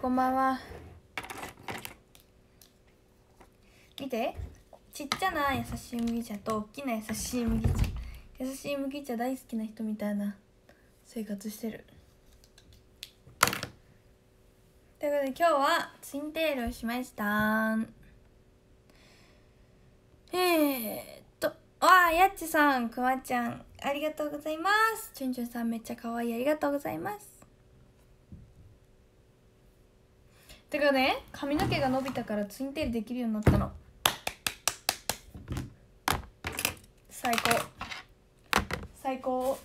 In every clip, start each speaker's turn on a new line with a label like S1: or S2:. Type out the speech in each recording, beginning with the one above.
S1: こんばんは。見て。ちっちゃな優しい麦茶と大きな優しい麦茶。優しい麦茶大好きな人みたいな生活してる。ということで今日はツインテールをしましたえー、っと。ああやっちさんくまちゃんありがとうございます。チュンチュンさんめっちゃ可愛い。ありがとうございます。てかね髪の毛が伸びたからツインテールできるようになったの。最高。最高。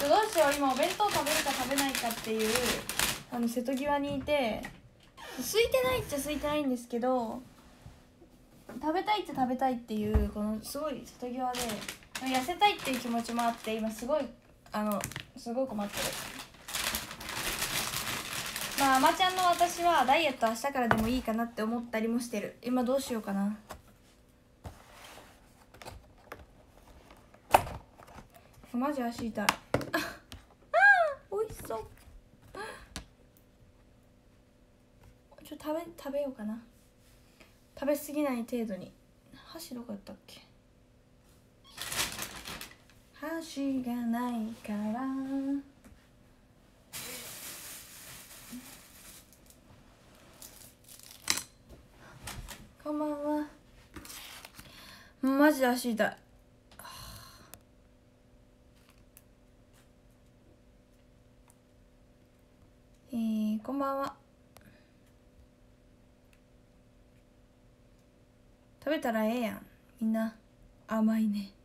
S1: どうしよう今お弁当食べるか食べないかっていうあの瀬戸際にいて空いてないっちゃ空いてないんですけど食べたいっちゃ食べたいっていうこのすごい瀬戸際で痩せたいっていう気持ちもあって今すごいあのすごい困ってる。まああまちゃんの私はダイエット明日からでもいいかなって思ったりもしてる。今どうしようかな。マジ足痛い。ああ美味しそう。ちょっと食べ食べようかな。食べ過ぎない程度に。箸どこやったっけ？箸がないから。こんばんは。マジで足痛い。えー、こんばんは。食べたらええやん。みんな甘いね。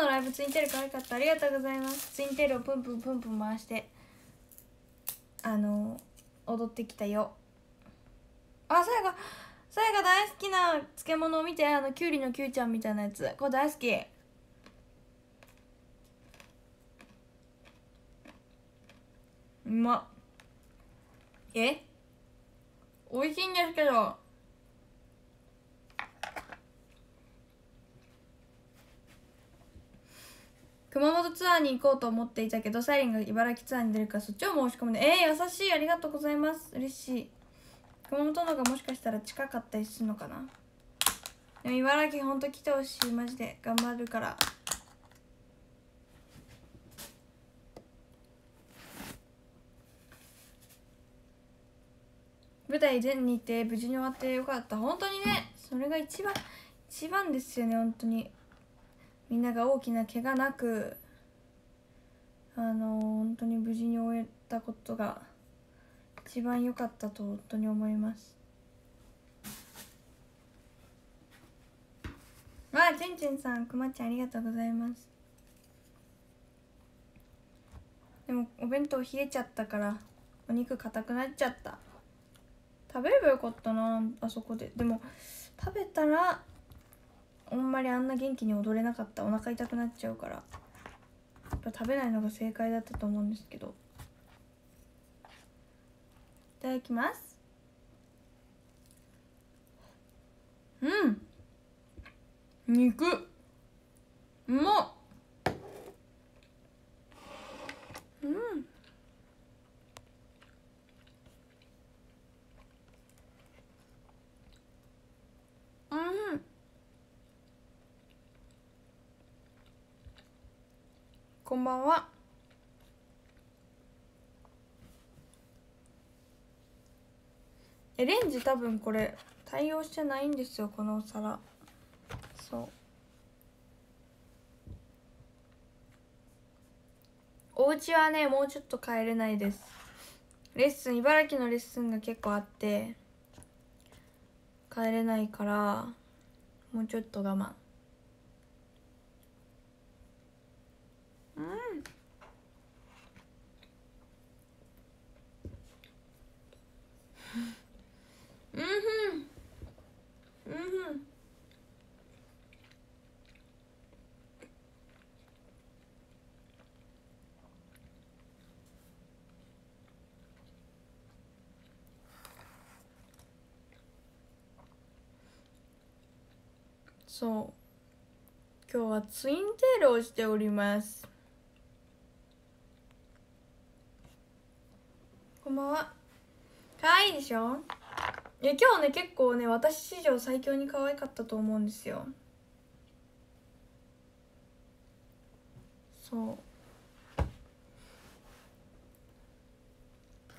S1: 今日のライブツインテール可愛かった。ありがとうございます。ツインテールをプンプンプンプン回してあの踊ってきたよ。あさやがさやが大好きな漬物を見てあのきゅうりのきゅうちゃんみたいなやつ。これ大好き。うまっ。え？美味しいんですけど。熊本ツアーに行こうと思っていたけどサイリンが茨城ツアーに出るからそっちを申し込むね。えー、優しい。ありがとうございます。嬉しい。熊本の方がもしかしたら近かったりするのかな？でも茨城ほんと来てほしい。マジで頑張るから。舞台全日程無事に終わってよかった。本当にね。それが一番一番ですよね本当に。みんなが大きな怪我なくあの本当に無事に終えたことが一番良かったと本当に思います。あチェンチェンさんくまちゃんありがとうございます。でもお弁当冷えちゃったからお肉硬くなっちゃった。食べればよかったなあそこで。でも食べたらあんまりあんな元気に踊れなかった。お腹痛くなっちゃうから。やっぱ食べないのが正解だったと思うんですけど。いただきます。うん。肉。うまっ。うん。うん。こんばんは。えレンジ多分これ対応してないんですよこのお皿。そう。お家はねもうちょっと帰れないです。レッスン茨城のレッスンが結構あって帰れないからもうちょっと我慢。うん。うん。ふん。うん。そう今日はツインテールをしておりますこんばんは。可愛いでしょ？いや今日ね結構ね私史上最強に可愛かったと思うんですよ。そう。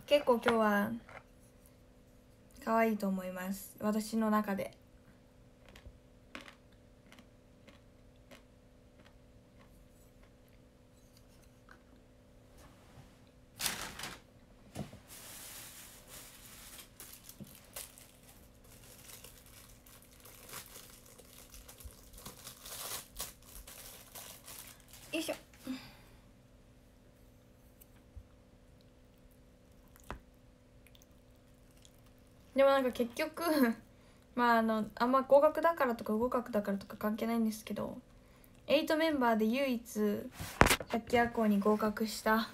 S1: 結構今日は可愛いと思います。私の中で。なんか結局 まああのあんま合格だからとか合格だからとか関係ないんですけど8メンバーで唯一百鬼夜行に合格した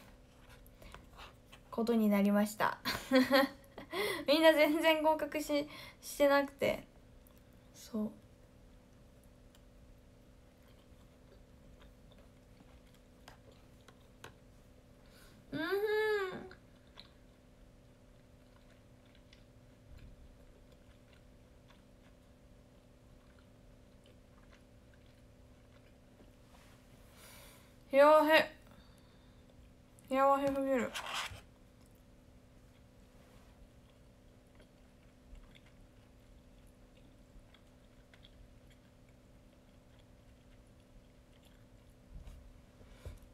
S1: ことになりました。みんな全然合格ししてなくて。そううんふんやわへ。やわへすぎる。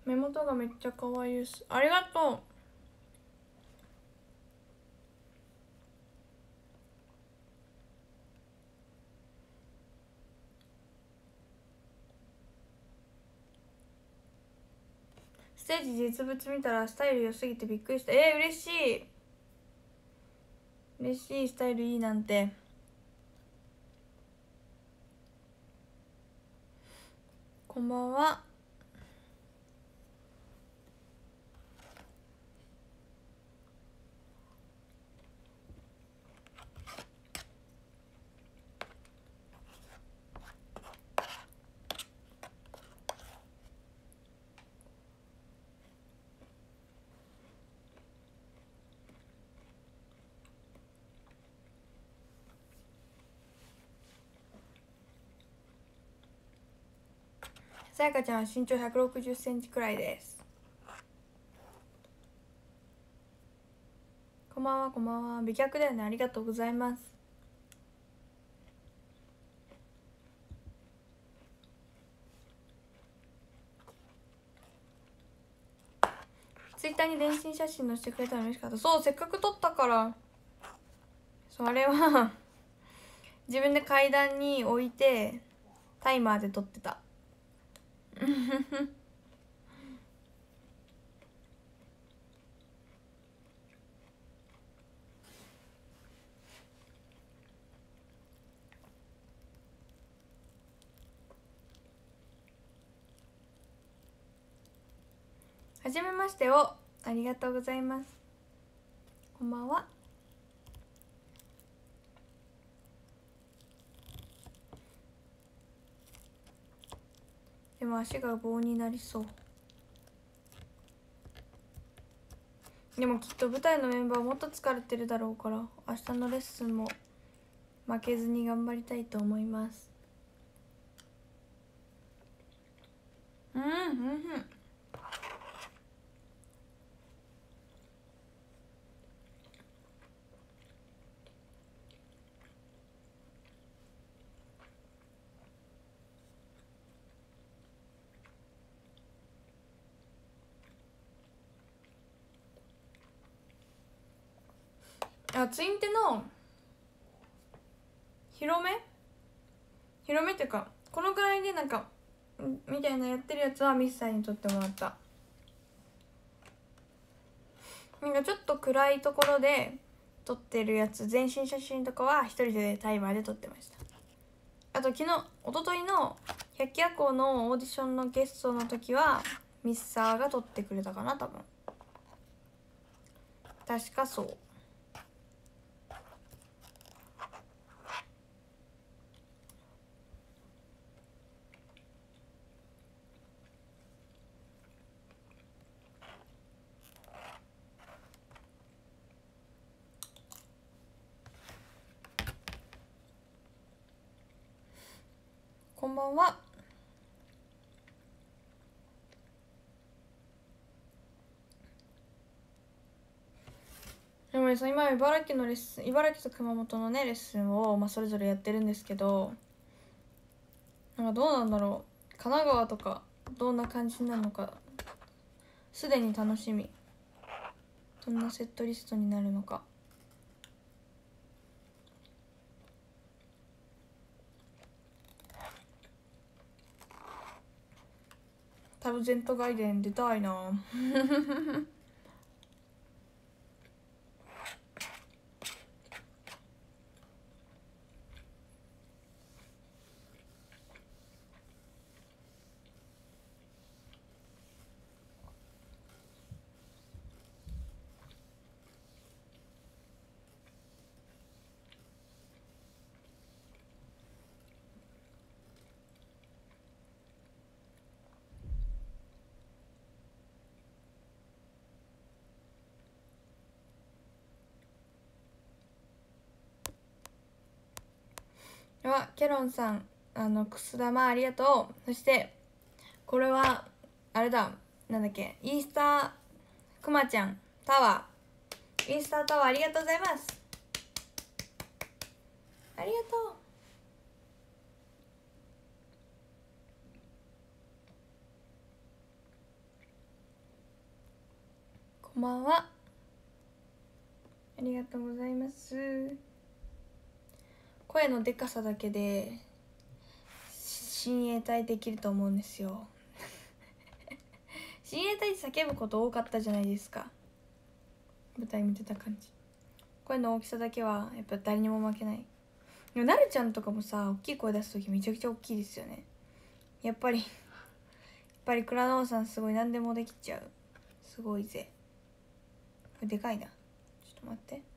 S1: 目元がめっちゃ可愛いです。ありがとう。テージ実物見たらスタイル良すぎてびっくりした。えー、嬉しい。嬉しいスタイルいいなんて。こんばんは。さやかちゃんは身長1 6 0センチくらいです。こんばんはこんばんは。美脚だよね。ありがとうございます。ツイッターに電信写真載せてくれたの嬉しかった。そうせっかく撮ったから。それは自分で階段に置いてタイマーで撮ってた。はじめましてをありがとうございます。こんばんは。でも足が棒になりそう。でもきっと舞台のメンバーもっと疲れてるだろうから明日のレッスンも負けずに頑張りたいと思います。うんうん。うんあツインテの広め？広めっていうかこのぐらいでなんかみたいなやってるやつはミスさんに撮ってもらった。なんかちょっと暗いところで撮ってるやつ全身写真とかは一人でタイマーで撮ってました。あと昨日一昨日の百鬼夜行のオーディションのゲストの時はミスサーが撮ってくれたかな多分。確かそうんばんは今茨城のレッスン茨城と熊本のねレッスンを、まあ、それぞれやってるんですけどなんかどうなんだろう。神奈川とかどんな感じなのか。すでに楽しみ。どんなセットリストになるのか。タブゼント外伝出たいな。はケロンさんあのくす玉ありがとう。そしてこれはあれだ。なんだっけ。イースターくまちゃんタワー。イースタータワーありがとうございます。ありがとう。こんばんは。ありがとうございます。声のでかさだけで親衛隊できると思うんですよ。親衛隊って叫ぶこと多かったじゃないですか。舞台見てた感じ。声の大きさだけはやっぱ誰にも負けない。でもなるちゃんとかもさ大きい声出す時めちゃくちゃ大きいですよね。やっぱりやっぱり倉野さんすごい何でもできちゃう。すごいぜ。これでかいな。ちょっと待って。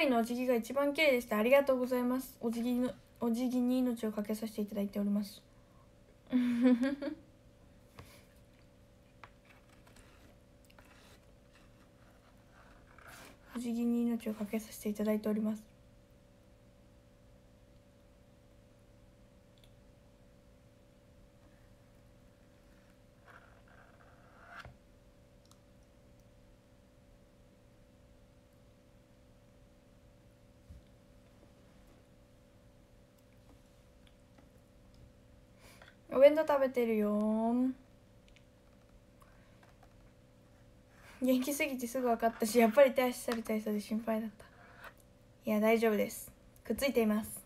S1: 人のお辞儀が一番綺麗でした。ありがとうございます。お辞儀のお辞儀に命をかけさせていただいております。お辞儀に命をかけさせていただいております。弁当食べてるよ元気すぎてすぐ分かったしやっぱり手足されちゃいそうで心配だった。いや大丈夫です。くっついています。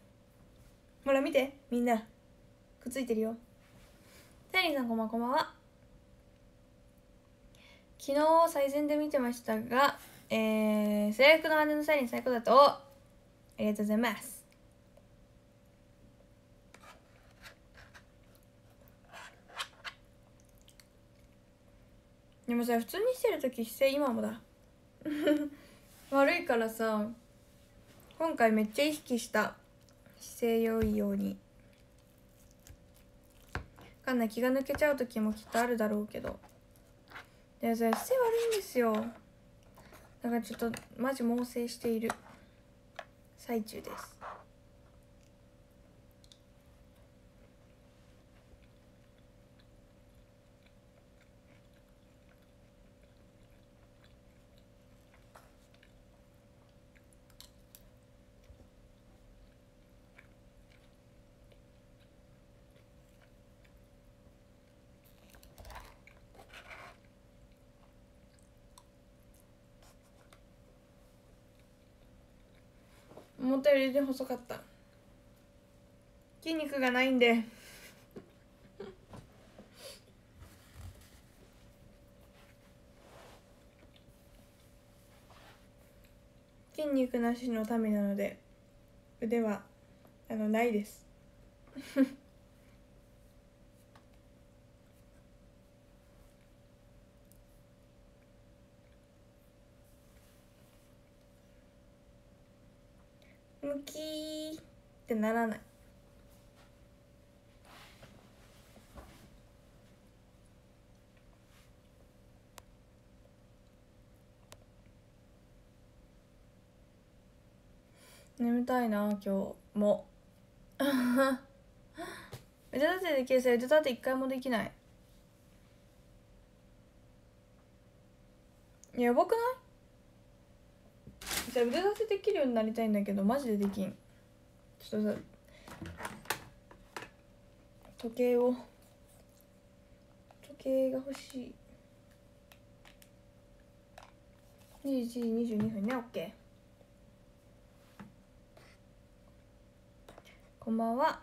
S1: ほら見て。みんな。くっついてるよ。サリーさんこんばんこんばんは。昨日最前で見てましたがえー、制服の羽のサリン最高だとありがとうございます。でもさ普通にしてる時姿勢今もだ。悪いからさ今回めっちゃ意識した。姿勢良いように。わかんない。気が抜けちゃう時もきっとあるだろうけど。でもさ姿勢悪いんですよ。だからちょっとマジ猛省している。最中です。思ったよりで細かった。筋肉がないんで。筋肉なしのためなので腕はあのないです。眠きーってならない。眠たいな今日も。腕立てできるさ腕立て一回もできない。やばくない？じゃあ腕立てできるようになりたいんだけどマジでできん。ちょっとさ時計を時計が欲しい。21時22分ね OK こんばんは。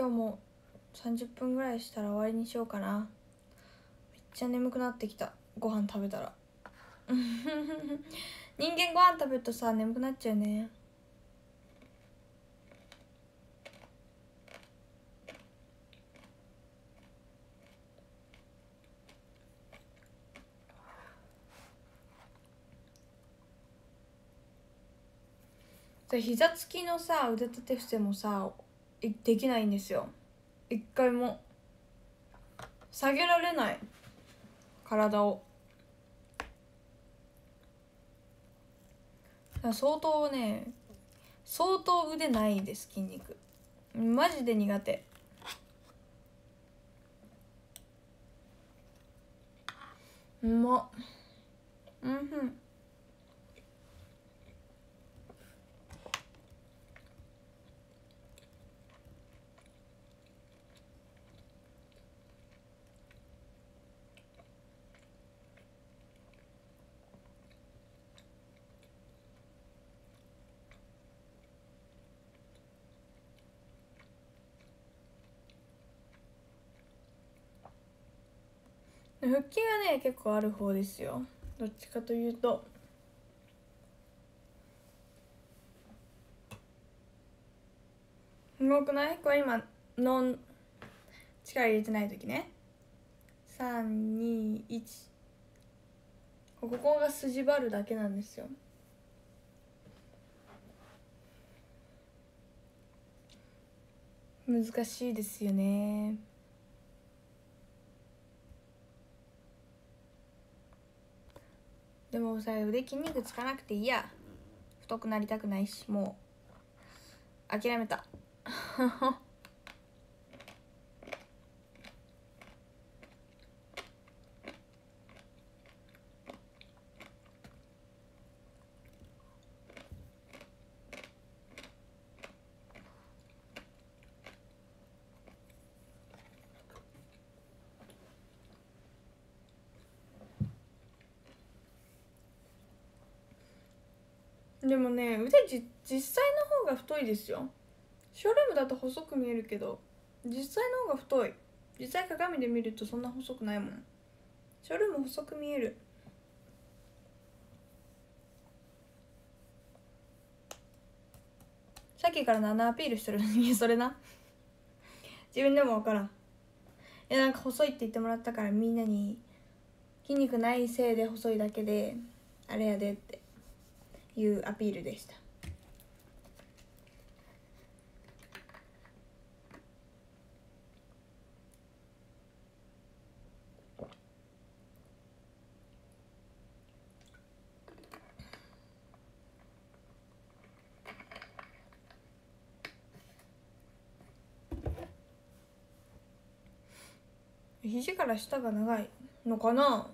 S1: 今日も30分ぐらいしたら終わりにしようかな。めっちゃ眠くなってきた。ご飯食べたら。人間ご飯食べるとさ眠くなっちゃうね。膝つきのさ腕立て伏せもさできないんですよ。一回も。下げられない。体を。相当ね相当腕ないです筋肉。マジで苦手。うまっ。うんふん。筋はね結構ある方ですよ。どっちかというと。すごくない？これ今ノン力入れてない時ね。321ここが筋張るだけなんですよ。難しいですよね。でもさ腕筋肉つかなくていいや。太くなりたくないしもう。諦めた。でもね腕じ実際の方が太いですよ。ショールームだと細く見えるけど実際の方が太い。実際鏡で見るとそんな細くないもん。ショールーム細く見える。さっきから7アピールしてるのにそれな？自分でも分からん。えなんか細いって言ってもらったからみんなに筋肉ないせいで細いだけであれやでって。いうアピールでした。肘から下が長いのかな？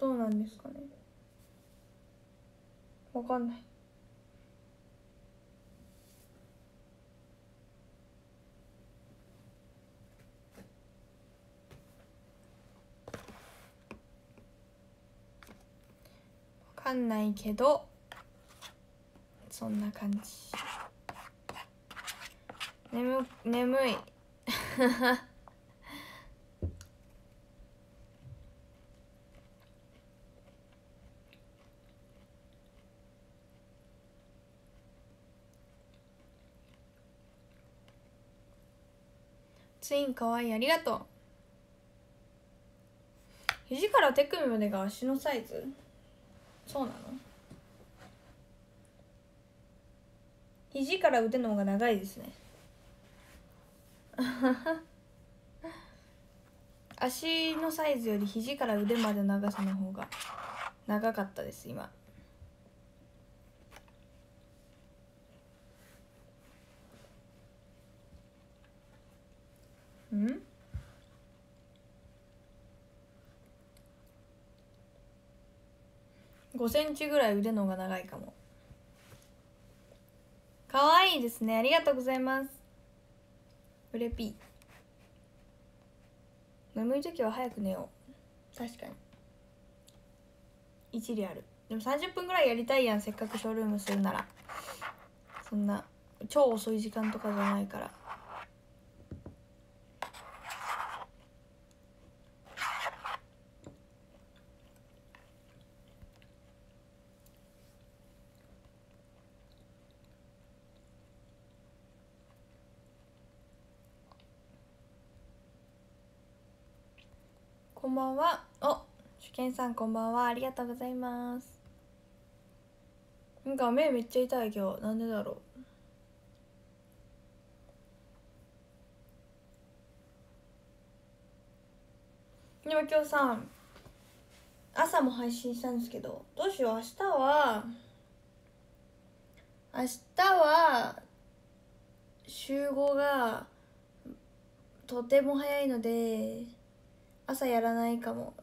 S1: どうなんですかね？わかんない。わかんないけどそんな感じ。眠眠い。セインかわいいありがとう。肘から手首までが足のサイズ？そうなの？肘から腕の方が長いですね。足のサイズより肘から腕までの長さの方が長かったです今。ん。5センチぐらい腕の方が長いかも。かわいいですね。ありがとうございます。うれぴ。眠い時は早く寝よう。確かに。一理ある。でも30分ぐらいやりたいやん。せっかくショールームするなら。そんな超遅い時間とかじゃないから。んばんは。お主健さんこんばんは。ありがとうございます。なんか目めっちゃ痛い今日。なんでだろう。でも今日さ朝も配信したんですけどどうしよう。明日は明日は集合がとても早いので朝やらないかも。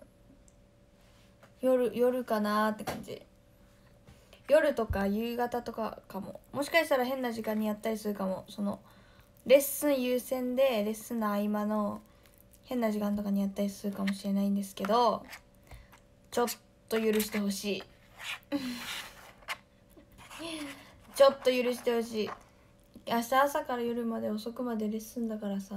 S1: 夜夜かなって感じ。夜とか夕方とかかも。もしかしたら変な時間にやったりするかも。そのレッスン優先でレッスンの合間の変な時間とかにやったりするかもしれないんですけどちょっと許してほしい。ちょっと許してほしい。明日朝から夜まで遅くまでレッスンだからさ。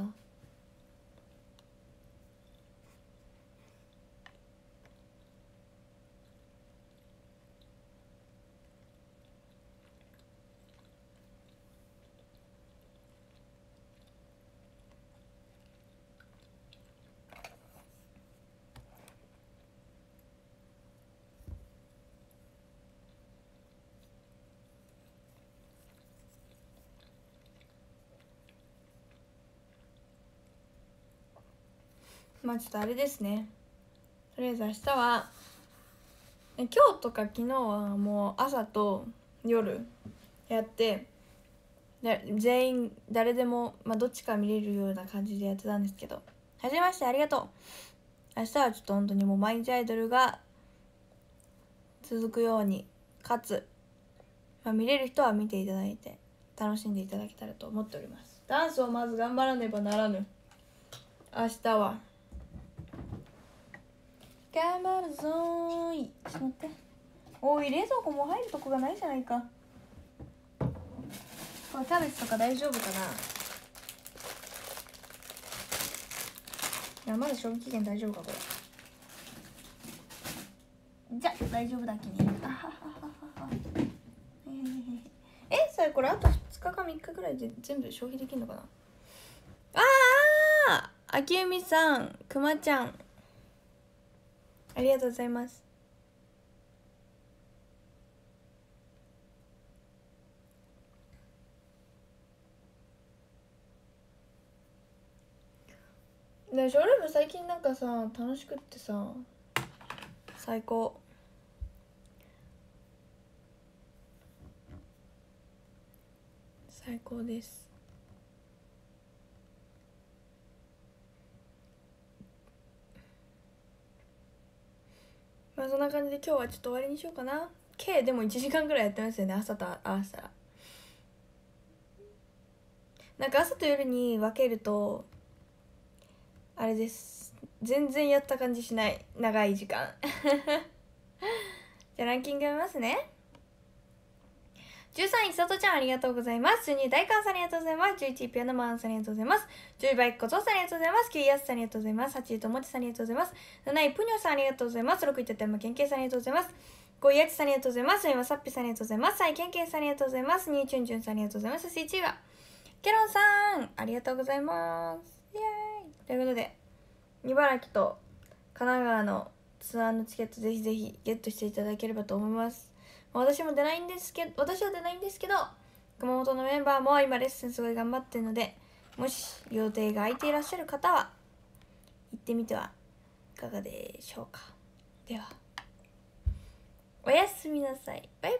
S1: まあちょっとあれですね。とりあえず明日は今日とか昨日はもう朝と夜やってで全員誰でも、まあ、どっちか見れるような感じでやってたんですけどはじめましてありがとう。明日はちょっと本当にもう毎日アイドルが続くようにかつ、まあ、見れる人は見ていただいて楽しんでいただけたらと思っております。ダンスをまず頑張らねばならぬ。明日は頑張るぞーい。ちょっと待って。おい冷蔵庫も入るとこがないじゃないか。これキャベツとか大丈夫かな？いやまだ賞味期限大丈夫かこれ。じゃ大丈夫だきに。あははははえそれこれあと2日か3日ぐらいで全部消費できるのかな？あああきゆみさんくまちゃん。ありがとうございます。ねショールーム最近なんかさ楽しくってさ最高。最高です。まあそんな感じで今日はちょっと終わりにしようかな。計でも1時間ぐらいやってますよね。朝と朝。なんか朝と夜に分けるとあれです。全然やった感じしない。長い時間。じゃあランキング見ますね。13位、さとちゃんありがとうございます。12位、大観さんありがとうございます。11位、ピアノマンさんありがとうございます。10位、バイク小僧さんありがとうございます。9位、やすさんありがとうございます。8位、ともちさんありがとうございます。7位、ぷにょさんありがとうございます。6位、たてまけんけんさんありがとうございます。5位、やちさんありがとうございます。4位はさっぴさんありがとうございます。3位、けんけんさんありがとうございます。2位、ちゅんちゅんさんありがとうございます。して1位は、ケロンさんありがとうございます。イエーイということで茨城と神奈川のツアーのチケットぜひぜひゲットしていただければと思います私も出ないんですけど私は出ないんですけど熊本のメンバーも今レッスンすごい頑張ってるのでもし予定が空いていらっしゃる方は行ってみてはいかがでしょうか。ではおやすみなさい。バイバ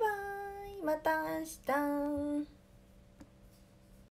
S1: ーイ。また明日。